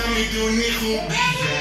Miami do Nihu. Baby.